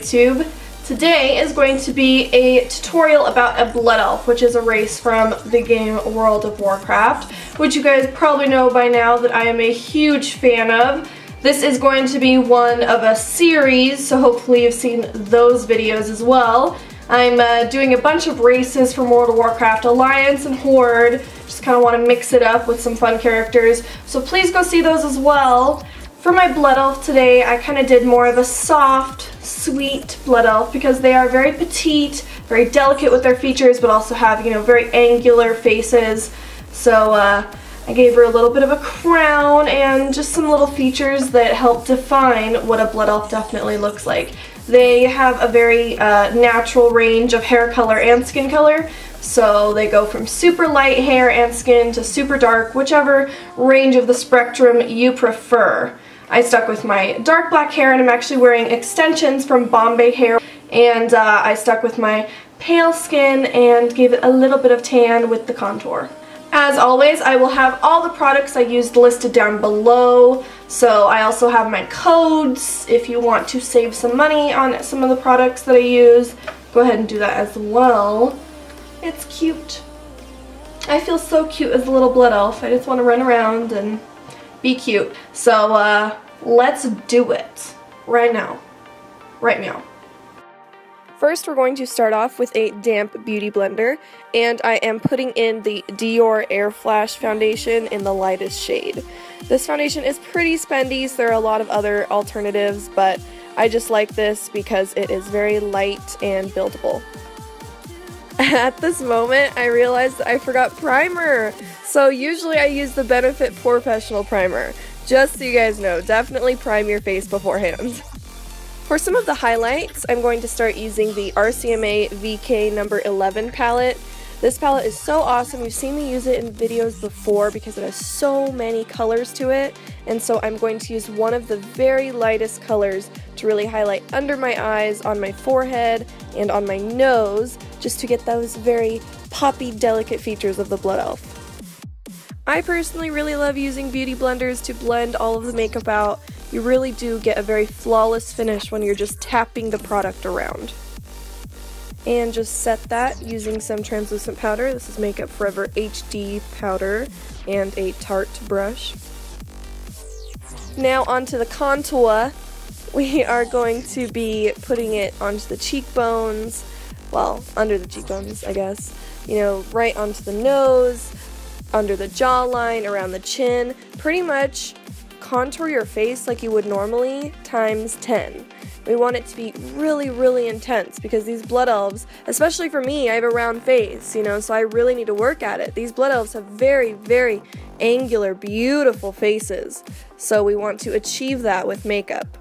YouTube! Today is going to be a tutorial about a Blood Elf, which is a race from the game World of Warcraft, which you guys probably know by now that I am a huge fan of. This is going to be one of a series, so hopefully you've seen those videos as well. I'm uh, doing a bunch of races from World of Warcraft Alliance and Horde, just kind of want to mix it up with some fun characters, so please go see those as well. For my Blood Elf today, I kind of did more of a soft, sweet Blood Elf because they are very petite, very delicate with their features, but also have, you know, very angular faces. So uh, I gave her a little bit of a crown and just some little features that help define what a Blood Elf definitely looks like. They have a very uh, natural range of hair color and skin color, so they go from super light hair and skin to super dark, whichever range of the spectrum you prefer. I stuck with my dark black hair and I'm actually wearing extensions from Bombay Hair and uh, I stuck with my pale skin and gave it a little bit of tan with the contour. As always, I will have all the products I used listed down below. So I also have my codes if you want to save some money on some of the products that I use. Go ahead and do that as well. It's cute. I feel so cute as a little blood elf. I just want to run around and be cute. So uh, let's do it right now. Right now. First, we're going to start off with a damp beauty blender, and I am putting in the Dior Airflash foundation in the lightest shade. This foundation is pretty spendy, so there are a lot of other alternatives, but I just like this because it is very light and buildable. At this moment, I realized I forgot primer. So usually I use the Benefit Professional Primer. Just so you guys know, definitely prime your face beforehand. For some of the highlights, I'm going to start using the RCMA VK number 11 palette. This palette is so awesome. You've seen me use it in videos before because it has so many colors to it. And so I'm going to use one of the very lightest colors to really highlight under my eyes, on my forehead, and on my nose, just to get those very poppy, delicate features of the Blood Elf. I personally really love using beauty blenders to blend all of the makeup out. You really do get a very flawless finish when you're just tapping the product around. And just set that using some translucent powder. This is Makeup Forever HD powder and a Tarte brush. Now onto the contour. We are going to be putting it onto the cheekbones, well, under the cheekbones, I guess. You know, right onto the nose, under the jawline, around the chin. Pretty much contour your face like you would normally times 10. We want it to be really, really intense because these blood elves, especially for me, I have a round face, you know, so I really need to work at it. These blood elves have very, very angular, beautiful faces, so we want to achieve that with makeup.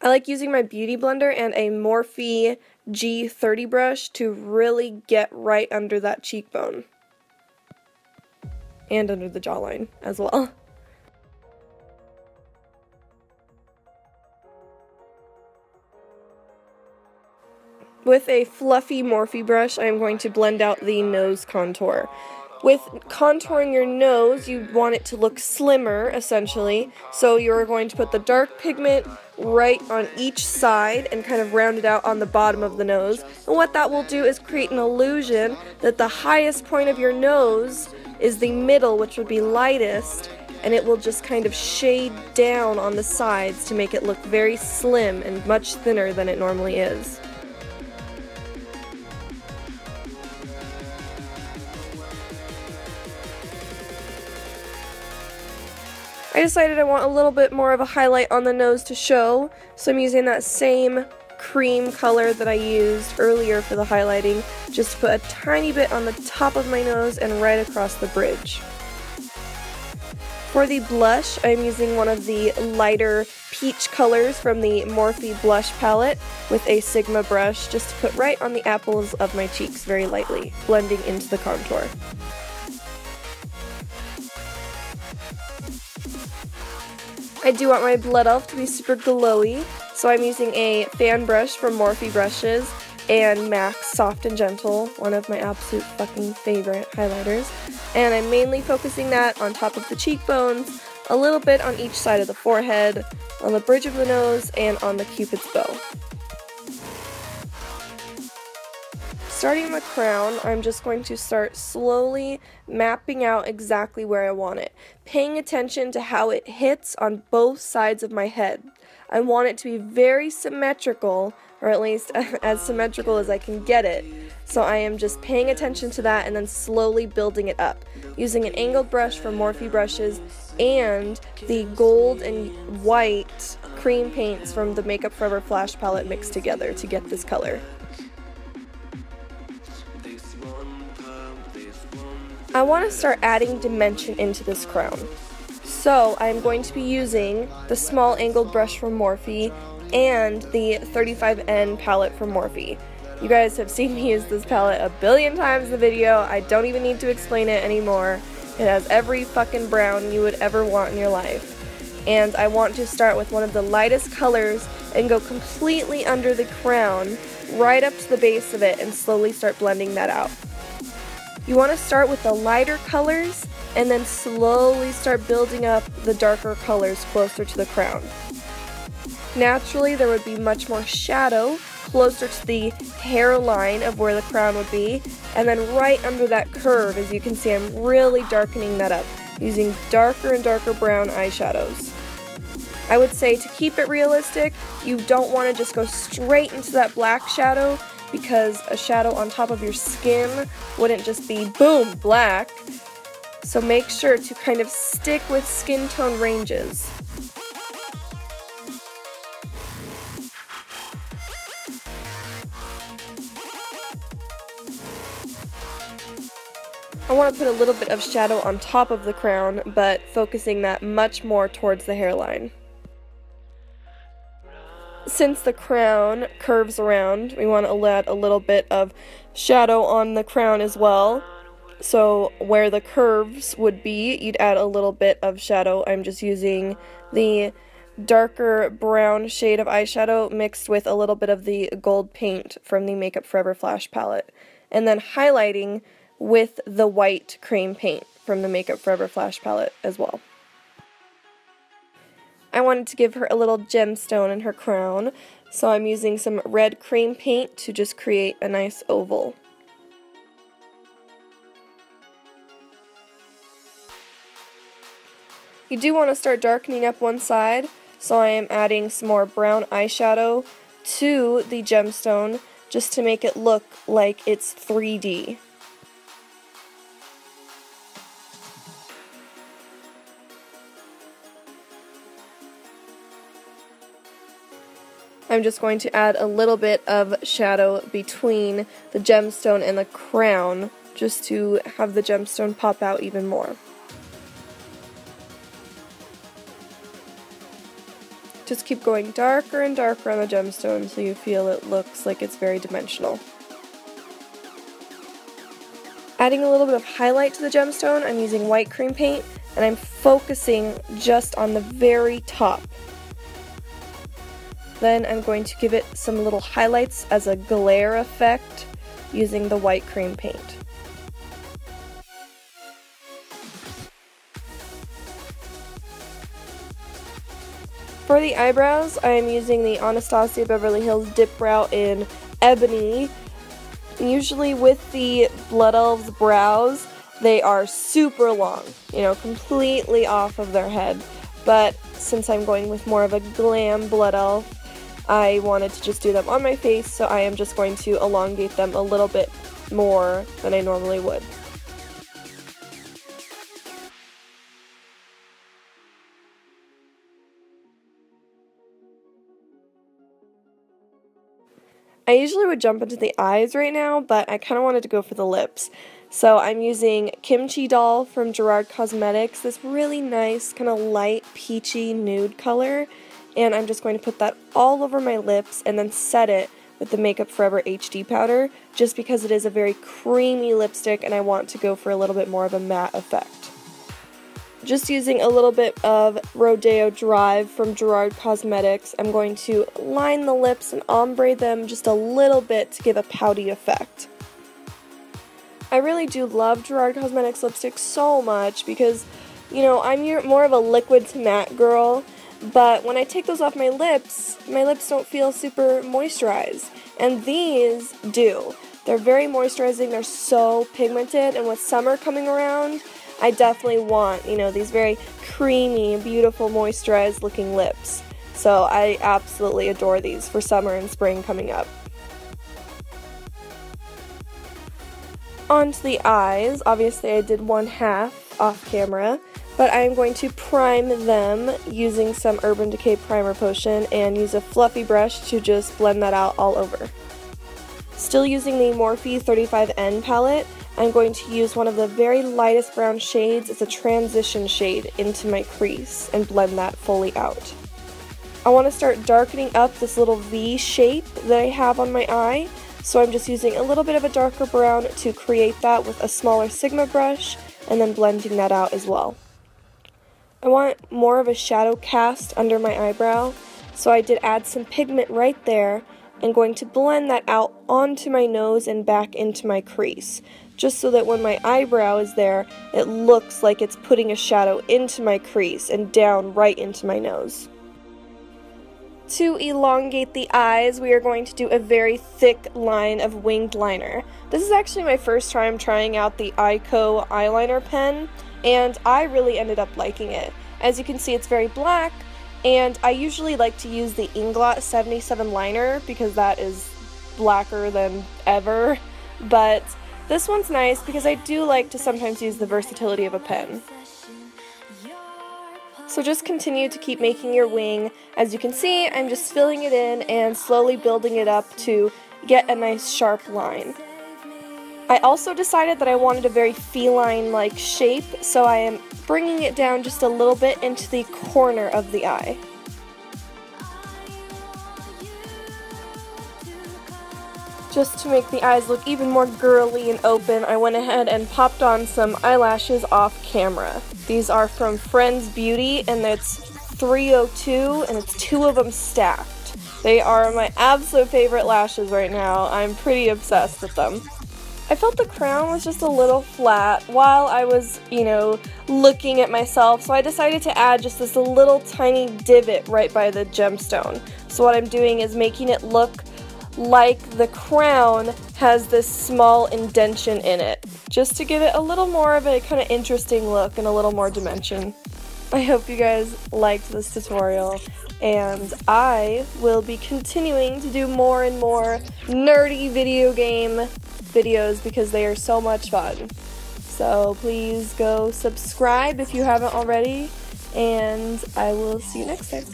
I like using my Beauty Blender and a Morphe G30 brush to really get right under that cheekbone. And under the jawline as well. With a fluffy Morphe brush, I am going to blend out the nose contour. With contouring your nose, you want it to look slimmer, essentially. So you're going to put the dark pigment right on each side and kind of round it out on the bottom of the nose. And what that will do is create an illusion that the highest point of your nose is the middle, which would be lightest, and it will just kind of shade down on the sides to make it look very slim and much thinner than it normally is. I decided I want a little bit more of a highlight on the nose to show, so I'm using that same cream color that I used earlier for the highlighting, just to put a tiny bit on the top of my nose and right across the bridge. For the blush, I'm using one of the lighter peach colors from the Morphe blush palette with a Sigma brush just to put right on the apples of my cheeks very lightly, blending into the contour. I do want my blood elf to be super glowy, So I'm using a fan brush from Morphe Brushes and MAC Soft and Gentle, one of my absolute fucking favorite highlighters. And I'm mainly focusing that on top of the cheekbones, a little bit on each side of the forehead, on the bridge of the nose, and on the cupid's bow. Starting the crown, I'm just going to start slowly mapping out exactly where I want it, paying attention to how it hits on both sides of my head. I want it to be very symmetrical, or at least as symmetrical as I can get it. So I am just paying attention to that and then slowly building it up, using an angled brush from Morphe Brushes and the gold and white cream paints from the Makeup Forever Flash palette mixed together to get this color. I want to start adding dimension into this crown. So I'm going to be using the small angled brush from Morphe and the 35N palette from Morphe. You guys have seen me use this palette a billion times in the video. I don't even need to explain it anymore. It has every fucking brown you would ever want in your life. And I want to start with one of the lightest colors and go completely under the crown, right up to the base of it, and slowly start blending that out. You want to start with the lighter colors and then slowly start building up the darker colors closer to the crown. Naturally, there would be much more shadow closer to the hairline of where the crown would be, and then right under that curve, as you can see, I'm really darkening that up using darker and darker brown eyeshadows. I would say to keep it realistic, you don't want to just go straight into that black shadow because a shadow on top of your skin wouldn't just be boom, black. So make sure to kind of stick with skin tone ranges. I want to put a little bit of shadow on top of the crown, but focusing that much more towards the hairline. Since the crown curves around, we want to add a little bit of shadow on the crown as well. So where the curves would be, you'd add a little bit of shadow. I'm just using the darker brown shade of eyeshadow mixed with a little bit of the gold paint from the Makeup Forever Flash palette. And then highlighting with the white cream paint from the Makeup Forever Flash palette as well. I wanted to give her a little gemstone in her crown, so I'm using some red cream paint to just create a nice oval. You do want to start darkening up one side, so I am adding some more brown eyeshadow to the gemstone just to make it look like it's 3D. I'm just going to add a little bit of shadow between the gemstone and the crown just to have the gemstone pop out even more. Just keep going darker and darker on the gemstone so you feel it looks like it's very dimensional. Adding a little bit of highlight to the gemstone, I'm using white cream paint and I'm focusing just on the very top. Then I'm going to give it some little highlights as a glare effect using the white cream paint. For the eyebrows, I am using the Anastasia Beverly Hills Dip Brow in Ebony. Usually with the Blood Elves brows, they are super long, you know, completely off of their head. But since I'm going with more of a glam Blood Elf, I wanted to just do them on my face, so I am just going to elongate them a little bit more than I normally would. I usually would jump into the eyes right now, but I kind of wanted to go for the lips. So I'm using Kimchi Doll from Gerard Cosmetics, this really nice kind of light peachy nude color and I'm just going to put that all over my lips and then set it with the Makeup Forever HD powder just because it is a very creamy lipstick and I want to go for a little bit more of a matte effect. just using a little bit of Rodeo Drive from Gerard Cosmetics, I'm going to line the lips and ombre them just a little bit to give a pouty effect. I really do love Gerard Cosmetics lipstick so much because, you know, I'm more of a liquid to matte girl, but when I take those off my lips, my lips don't feel super moisturized, and these do. They're very moisturizing, they're so pigmented, and with summer coming around, I definitely want, you know, these very creamy, beautiful, moisturized looking lips. So I absolutely adore these for summer and spring coming up. On to the eyes, obviously I did one half off camera, but I am going to prime them using some Urban Decay Primer Potion and use a fluffy brush to just blend that out all over. Still using the Morphe 35N palette, I'm going to use one of the very lightest brown shades as a transition shade into my crease and blend that fully out. I want to start darkening up this little V shape that I have on my eye, so I'm just using a little bit of a darker brown to create that with a smaller Sigma brush and then blending that out as well. I want more of a shadow cast under my eyebrow, so I did add some pigment right there and going to blend that out onto my nose and back into my crease, just so that when my eyebrow is there, it looks like it's putting a shadow into my crease and down right into my nose. To elongate the eyes, we are going to do a very thick line of winged liner. This is actually my first time trying out the Eyeko eyeliner pen, and I really ended up liking it. As you can see, it's very black, and I usually like to use the Inglot 77 liner because that is blacker than ever. But this one's nice because I do like to sometimes use the versatility of a pen. So just continue to keep making your wing. As you can see, I'm just filling it in and slowly building it up to get a nice sharp line. I also decided that I wanted a very feline-like shape, so I am bringing it down just a little bit into the corner of the eye. Just to make the eyes look even more girly and open, I went ahead and popped on some eyelashes off camera. These are from Friends Beauty, and it's 302, and it's two of them stacked. They are my absolute favorite lashes right now. I'm pretty obsessed with them. I felt the crown was just a little flat while I was, you know, looking at myself, so I decided to add just this little tiny divot right by the gemstone. So what I'm doing is making it look like the crown has this small indention in it, just to give it a little more of a kind of interesting look and a little more dimension. I hope you guys liked this tutorial, and I will be continuing to do more and more nerdy video game videos because they are so much fun. So please go subscribe if you haven't already, and I will see you next time.